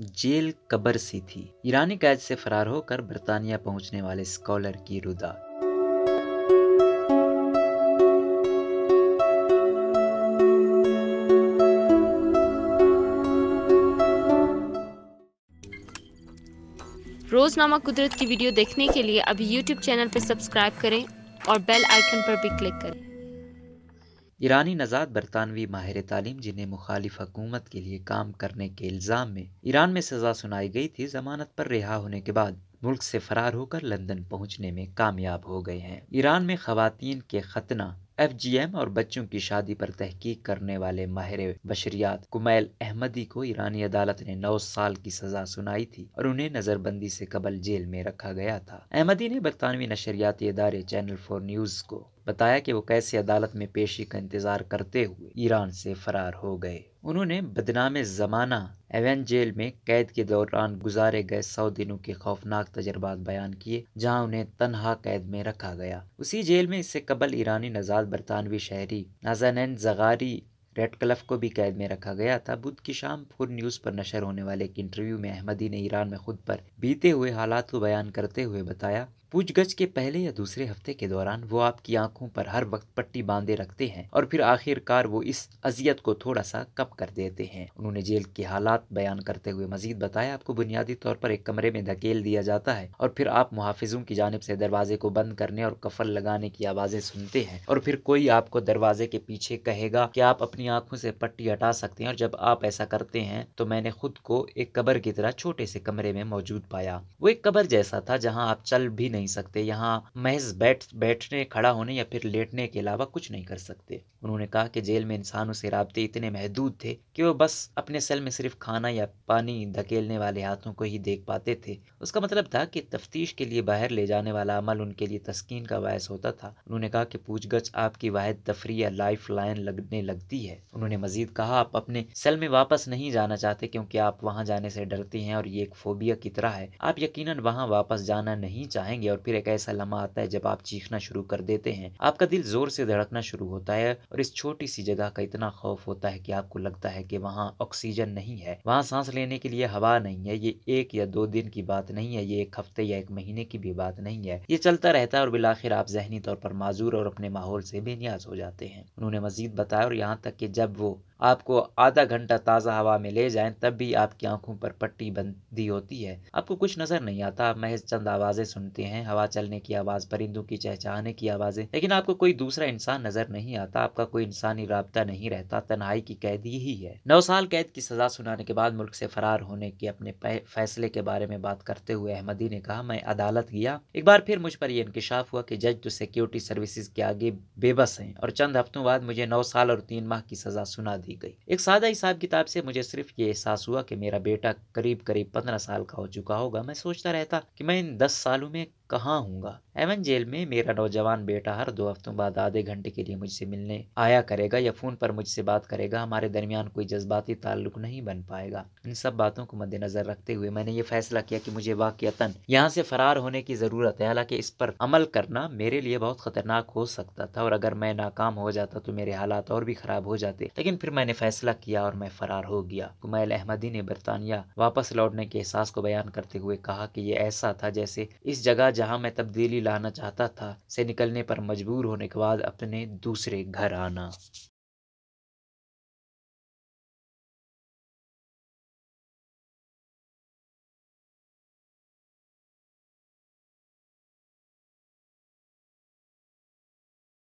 Jail cover सी थी। ईरानी कैद से फरार होकर बरतानिया पहुँचने वाले स्कॉलर की रुदा। रोज़नामा कुदरत की वीडियो देखने के लिए अभी यूट्यूब चैनल पर सब्सक्राइब करें और बेल आइकन पर भी क्लिक करें। ईरानी नजाद बरतानवी माहिर तालीम, जिन्हें मुखालिफ हुकूमत के लिए काम करने के इल्ज़ाम में ईरान में सज़ा सुनाई गई थी, जमानत पर रिहा होने के बाद मुल्क से फरार होकर लंदन पहुँचने में कामयाब हो गए हैं। ईरान में खातन के खतना, एफ़ जी एम और बच्चों की शादी पर तहकीक करने वाले माहिर बशरियात कुमैल अहमदी को ईरानी अदालत ने नौ साल की सजा सुनाई थी और उन्हें नजरबंदी से कबल जेल में रखा गया था। अहमदी ने बरतानवी नशरियाती इदारे चैनल फोर न्यूज़ को बताया कि वो कैसे अदालत में पेशी का इंतज़ार करते हुए ईरान से फरार हो गए। उन्होंने बदनाम जमाना एवन जेल में कैद के दौरान गुजारे गए सौ दिनों के खौफनाक तजर्बात बयान किए, जहाँ उन्हें तनहा कैद में रखा गया। उसी जेल में इससे कबल ईरानी नजाद बरतानवी शहरी नाजानैन जगारी रेड क्लफ को भी कैद में रखा गया था। बुध की शाम फुर न्यूज़ पर नशर होने वाले एक इंटरव्यू में अहमदी ने ईरान में खुद पर बीते हुए हालात को बयान करते हुए बताया पूछगछ के पहले या दूसरे हफ़्ते के दौरान वो आपकी आँखों पर हर वक्त पट्टी बांधे रखते हैं और फिर आखिरकार वो इस अजियत को थोड़ा सा कम कर देते हैं। उन्होंने जेल के हालात बयान करते हुए मजीद बताया, आपको बुनियादी तौर पर एक कमरे में धकेल दिया जाता है और फिर आप मुहाफिजों की जानब से दरवाजे को बंद करने और कफल लगाने की आवाज़ें सुनते हैं और फिर कोई आपको दरवाजे के पीछे कहेगा कि आप अपनी आँखों से पट्टी हटा सकते हैं और जब आप ऐसा करते हैं तो मैंने खुद को एक कबर की तरह छोटे से कमरे में मौजूद पाया। वो एक कबर जैसा था जहाँ आप चल भी नहीं नहीं सकते, यहाँ महज बैठ, बैठने, खड़ा होने या फिर लेटने के अलावा कुछ नहीं कर सकते। उन्होंने कहा कि जेल में इंसानों से रबते इतने महदूद थे कि वो बस अपने सेल में सिर्फ़ खाना या पानी धकेलने वाले हाथों को ही देख पाते थे। उसका मतलब था कि तफ्तीश के लिए बाहर ले जाने वाला अमल उनके लिए तस्कीन का बायस होता था। उन्होंने कहा कि पूछगछ आपकी वाद तफरी या लाइफ लाइन लगने लगती है। उन्होंने मजीद कहा, आप अपने सेल में वापस नहीं जाना चाहते क्योंकि आप वहाँ जाने से डरते हैं और ये एक फोबिया की तरह है। आप यकीन वहाँ वापस जाना नहीं चाहेंगे। और फिर एक ऐसा लम्हा आता है जब आप चीखना शुरू कर देते हैं। आपका दिल ज़ोर से धड़कना शुरू होता है और इस छोटी सी जगह का इतना खौफ होता है कि आपको लगता है कि वहाँ ऑक्सीजन नहीं है। वहाँ सांस लेने के लिए हवा नहीं है। ये एक या दो दिन की बात नहीं है। ये एक हफ़्ते या एक महीने की भी बात नहीं है। ये चलता रहता है और बिलाखिर आप जहनी तौर पर माजूर और अपने माहौल से बेनियाज हो जाते हैं। उन्होंने मजीद बताया और यहाँ तक कि जब वो आपको आधा घंटा ताज़ा हवा में ले जाएँ, तब भी आपकी आँखों पर पट्टी बंदी होती है। आपको कुछ नज़र नहीं आता, आप महज चंद आवाज़ें सुनते हैं, हवा चलने की आवाज़, परिंदों की चहचहाने की आवाज़ें, लेकिन आपको कोई दूसरा इंसान नज़र नहीं आता, आपका कोई इंसानी रबता नहीं रहता, तनहाई की कैद यही है। नौ साल कैद की सज़ा सुनाने के बाद मुल्क से फरार होने के अपने फैसले के बारे में बात करते हुए अहमदी ने कहा, मैं अदालत गया। एक बार फिर मुझ पर यह इंकशाफ हुआ कि जज तो सिक्योरिटी सर्विसेज़ के आगे बेबस हैं और चंद हफ्तों बाद मुझे नौ साल और तीन माह की सज़ा सुना दी दी गई। एक सादा हिसाब किताब से मुझे सिर्फ़ ये एहसास हुआ कि मेरा बेटा करीब करीब पंद्रह साल का हो चुका होगा। मैं सोचता रहता कि मैं इन दस सालों में कहाँ हूँगा? एवन जेल में मेरा नौजवान बेटा हर दो हफ्तों बाद आधे घंटे के लिए मुझसे मिलने आया करेगा या फ़ोन पर मुझसे बात करेगा, हमारे दरमियान कोई जज्बाती ताल्लुक नहीं बन पाएगा। इन सब बातों को मद्देनजर रखते हुए मैंने ये फैसला किया कि मुझे वाकता यहाँ से फरार होने की ज़रूरत है, हालाँकि इस पर अमल करना मेरे लिए बहुत ख़तरनाक हो सकता था और अगर मैं नाकाम हो जाता तो मेरे हालात और भी ख़राब हो जाते। लेकिन फिर मैंने फैसला किया और मैं फ़रार हो गया। कुमैल अहमदी ने बरतानिया वापस लौटने के एहसास को बयान करते हुए कहा कि ये ऐसा था जैसे इस जगह जहाँ मैं तब्दीली लाना चाहता था, से निकलने पर मजबूर होने के बाद अपने दूसरे घर आना।